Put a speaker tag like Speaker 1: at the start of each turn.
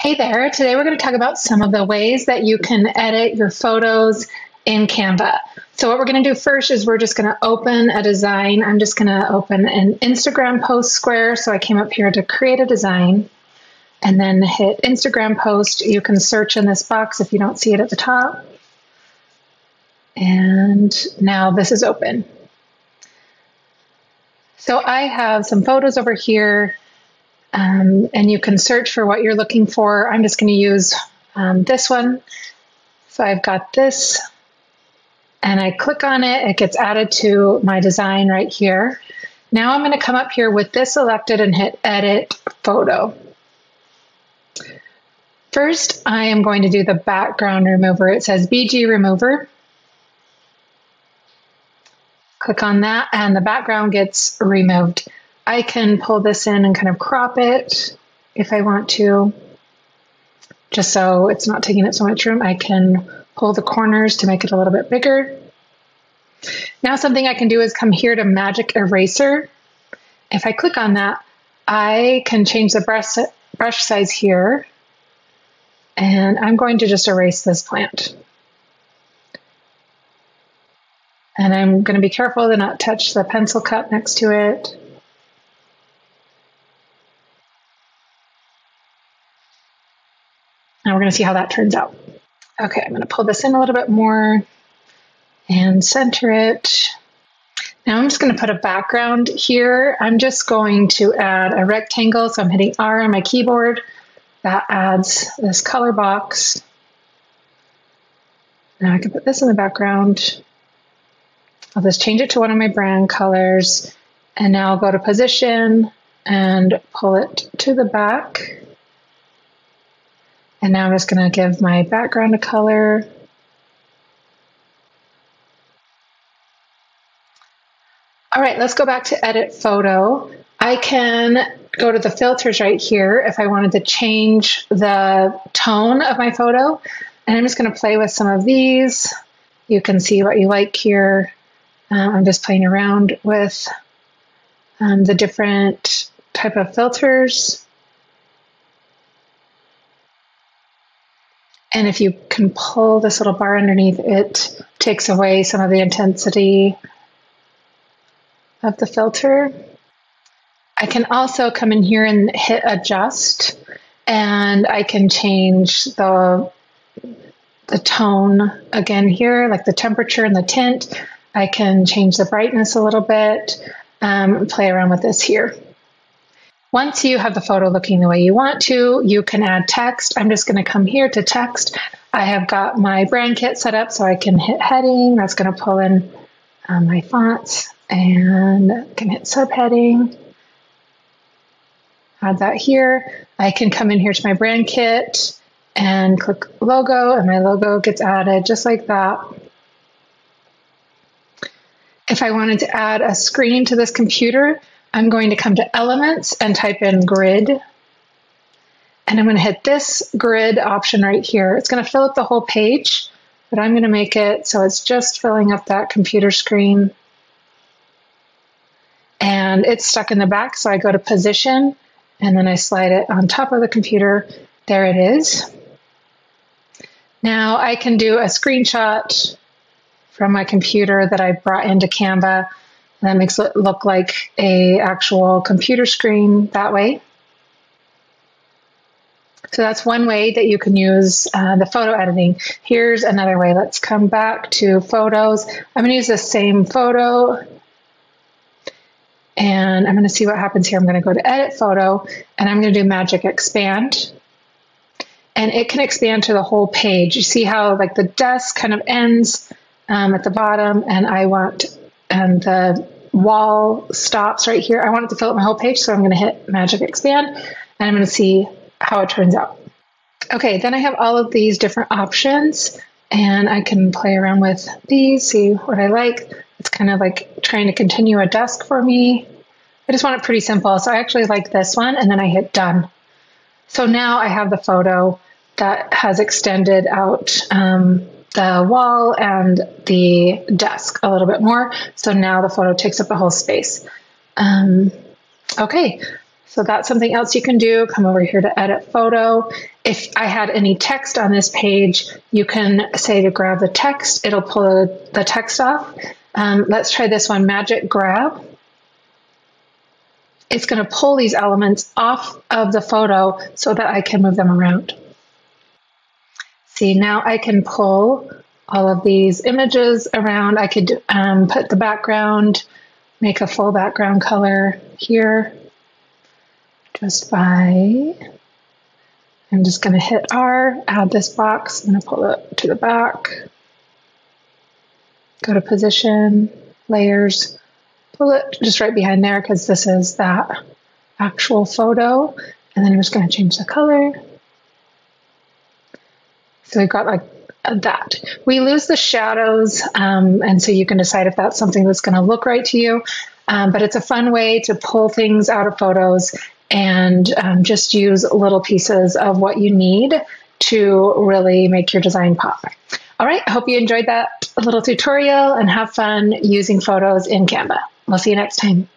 Speaker 1: Hey there, today we're going to talk about some of the ways that you can edit your photos in Canva. So what we're going to do first is we're just going to open a design. I'm just going to open an Instagram post square. So I came up here to create a design and then hit Instagram post. You can search in this box if you don't see it at the top. And now this is open. So I have some photos over here um, and you can search for what you're looking for. I'm just going to use um, this one. So I've got this, and I click on it, it gets added to my design right here. Now I'm going to come up here with this selected and hit Edit Photo. First, I am going to do the background remover. It says BG Remover. Click on that, and the background gets removed. I can pull this in and kind of crop it if I want to, just so it's not taking up so much room. I can pull the corners to make it a little bit bigger. Now something I can do is come here to Magic Eraser. If I click on that, I can change the brush, brush size here. And I'm going to just erase this plant. And I'm going to be careful to not touch the pencil cup next to it. And we're going to see how that turns out. Okay, I'm going to pull this in a little bit more and center it. Now I'm just going to put a background here. I'm just going to add a rectangle. So I'm hitting R on my keyboard. That adds this color box. Now I can put this in the background. I'll just change it to one of my brand colors. And now I'll go to position and pull it to the back. And now I'm just going to give my background a color. All right, let's go back to edit photo. I can go to the filters right here if I wanted to change the tone of my photo. And I'm just going to play with some of these. You can see what you like here. Uh, I'm just playing around with um, the different type of filters. And if you can pull this little bar underneath, it takes away some of the intensity of the filter. I can also come in here and hit adjust and I can change the the tone again here, like the temperature and the tint. I can change the brightness a little bit, um, play around with this here. Once you have the photo looking the way you want to, you can add text. I'm just going to come here to text. I have got my brand kit set up so I can hit heading. That's going to pull in um, my fonts and can hit subheading. Add that here. I can come in here to my brand kit and click logo and my logo gets added just like that. If I wanted to add a screen to this computer, I'm going to come to Elements and type in Grid. And I'm going to hit this grid option right here. It's going to fill up the whole page, but I'm going to make it so it's just filling up that computer screen. And it's stuck in the back, so I go to Position, and then I slide it on top of the computer. There it is. Now I can do a screenshot from my computer that I brought into Canva that makes it look like a actual computer screen that way. So that's one way that you can use uh, the photo editing. Here's another way. Let's come back to photos. I'm going to use the same photo and I'm going to see what happens here. I'm going to go to edit photo and I'm going to do magic expand and it can expand to the whole page. You see how like the desk kind of ends um, at the bottom and I want and the wall stops right here. I want it to fill up my whole page, so I'm going to hit Magic Expand, and I'm going to see how it turns out. Okay, then I have all of these different options, and I can play around with these, see what I like. It's kind of like trying to continue a desk for me. I just want it pretty simple, so I actually like this one, and then I hit Done. So now I have the photo that has extended out um, the wall and the desk a little bit more. So now the photo takes up the whole space. Um, okay, So that's something else you can do. Come over here to edit photo. If I had any text on this page, you can say to grab the text. It'll pull the text off. Um, let's try this one, magic grab. It's going to pull these elements off of the photo so that I can move them around. See, now I can pull all of these images around. I could um, put the background, make a full background color here just by, I'm just going to hit R, add this box. I'm going to pull it to the back. Go to position, layers, pull it just right behind there because this is that actual photo. And then I'm just going to change the color. So we've got like that. We lose the shadows, um, and so you can decide if that's something that's going to look right to you. Um, but it's a fun way to pull things out of photos and um, just use little pieces of what you need to really make your design pop. All right, I hope you enjoyed that little tutorial and have fun using photos in Canva. We'll see you next time.